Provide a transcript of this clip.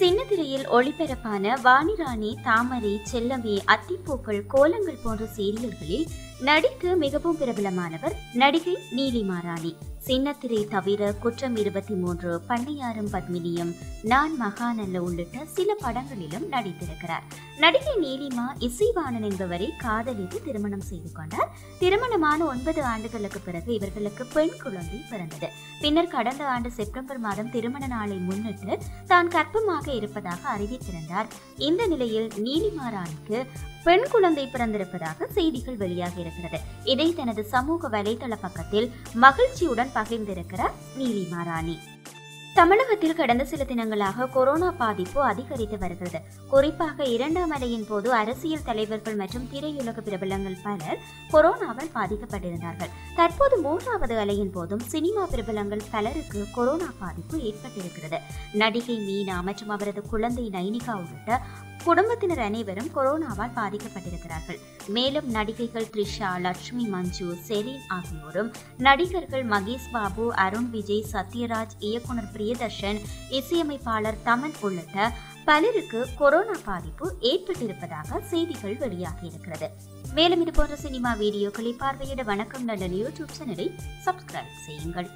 சின்னத்திரையில் ஒளிபரப்பான வாணிராணி தாமரை செல்லமே அத்திப்பூக்கள் கோலங்கள் போன்ற சீரியல்களில் நடித்து மிகவும் பிரபலமானவர் நடிகை நீலிமா ராணி சின்னத்திரை தவிர குற்றம் இருபத்தி மூன்று பண்ணையாரும் பத்மினியும் நான் மகாநல்ல உள்ளிட்ட சில படங்களிலும் நடித்திருக்கிறார். நடிகை நீலிமா இசைவாணன் என்பவரை காதலித்து திருமணம் செய்து கொண்டார். திருமணமான ஒன்பது ஆண்டுகளுக்கு பிறகு இவர்களுக்கு பெண் குழந்தை பிறந்தது. பின்னர் கடந்த ஆண்டு செப்டம்பர் மாதம் திருமண நாளை முன்னிட்டு தான் கர்ப்பமாக இருப்பதாக அறிவித்திருந்தார். இந்த நிலையில் நீலிமா ராணிக்கு பெண் குழந்தை பிறந்திருப்பதாக செய்திகள் வெளியாக இருக்கிறது. இதை தனது சமூக வலைதள பக்கத்தில் மகிழ்ச்சியுடன் பகிர்ந்திருக்கிறார் நீலிமா ராணி தமிழகத்தில் கடந்த சில தினங்களாக கொரோனா பாதிப்பு அதிகரித்து வருகிறது. குறிப்பாக இரண்டாம் அலையின் போது அரசியல் தலைவர்கள் மற்றும் திரையுலக பிரபலங்கள் பலர் கொரோனாவால் பாதிக்கப்பட்டிருந்தார்கள். தற்போது மூன்றாவது அலையின் போதும் சினிமா பிரபலங்கள் பலருக்கு கொரோனா பாதிப்பு ஏற்பட்டிருக்கிறது. நடிகை மீனா மற்றும் அவரது குழந்தை நைனிகா உள்ளிட்ட குடும்பத்தினர் அனைவரும் கொரோனாவால் பாதிக்கப்பட்டிருக்கிறார்கள். மேலும் நடிகைகள் த்ரிஷா லட்சுமி மஞ்சு செரீன் ஆகியோரும் நடிகர்கள் மகேஷ் பாபு அருண் விஜய் சத்யராஜ் இயக்குனர் பிரியதர்ஷன் இசையமைப்பாளர் தமன் உள்ளிட்ட பலருக்கு கொரோனா பாதிப்பு ஏற்பட்டிருப்பதாக செய்திகள் வெளியாகி இருக்கிறது. மேலும் இது போன்ற சினிமா வீடியோக்களை பார்வையிட வணக்கம். நல்ல யூடியூப் சேனலை சப்ஸ்கிரைப் செய்யுங்கள்.